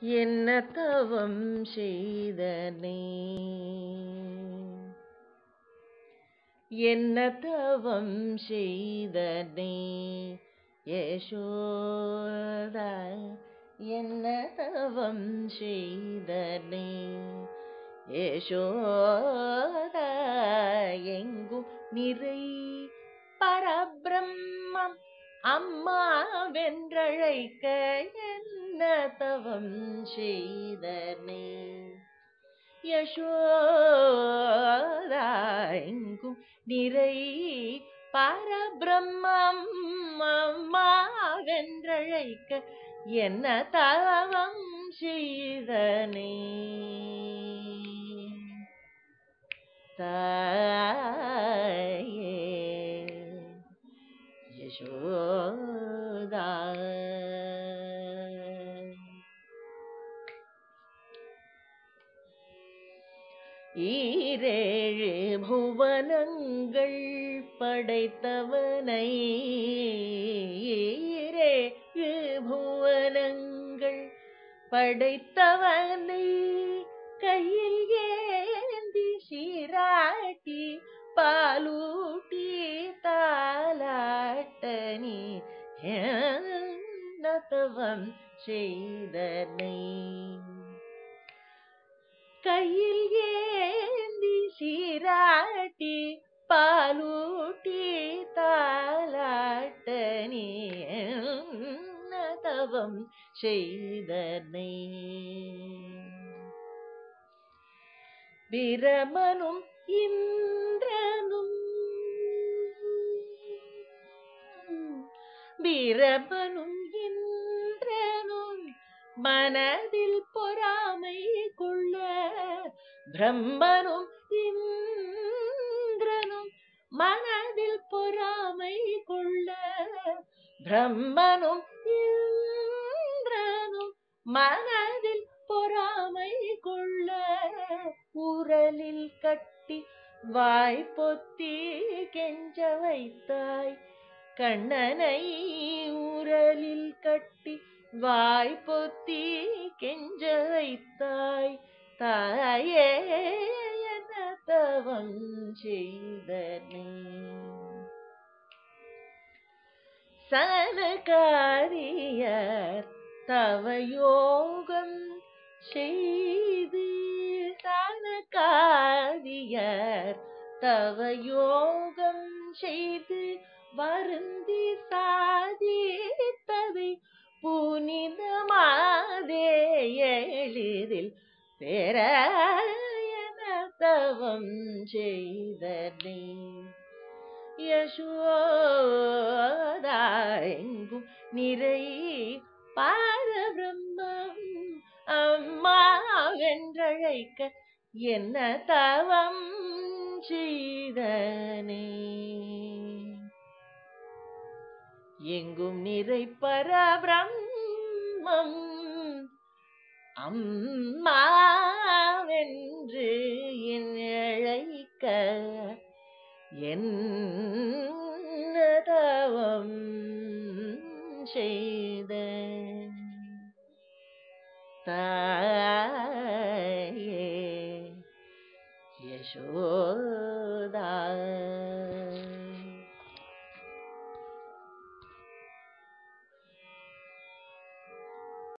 என்ன தவம் செய்தனே? என்ன தவம் செய்தனே? யசோதா என்ன தவம் செய்தனே? யசோதா எங்கும் நிறை? பரபிரம்மம் அம்மா வென்றழைக்க என்ன தவம் செய்தனே. யசோதா நிறை பரபிரம்மம் அம்மா என்ன தவம் செய்தனே. தாயே யசோ ஈரேழு புவனங்கள் படைத்தவனை. ஈரேழு புவனங்கள் படைத்தவனை கையில் ஏந்தி சீராட்டி பாலூட்டி தாலாட்டனி நத்தவம் செய்தனை. கையில் ஏந்தி சீராட்டி பாலூட்டி தாலாட்டனி தவம் செய்தனை பிரமனும் இந்திரனும் பிரமனும் இந்திரனும் மனதில் பொறாமை கொள்ள பிரம்மனும் இந்திரனும் மனதில் பொறாமை கொள்ள பிரம்மனும் இந்திரனும் மனதில் பொறாமை கொள்ள உரலில் கட்டி வாய் பொத்தி கெஞ்ச வைத்தாய். கண்ணனை உரலில் கட்டி வாய் பொத்தி கெஞ்ச வைத்தாய் தாயே என தவம் செய்தனே. சனகாரியர் தவயோகம் செய்து சனகாரியர் தவயோகம் செய்து வருந்தி சாதித்ததை புனிதமாதே எளிதில் பெற தவம் செய்தனே. யசோதா நிறை பாரபிரம்மம் அம்மா வென்றழைக்க என்ன தவம் செய்தனே. எங்கும் நிறை பரபிரம்மம் அம்மாவென்று என் என்னதவம் செய்த தாயே யசோ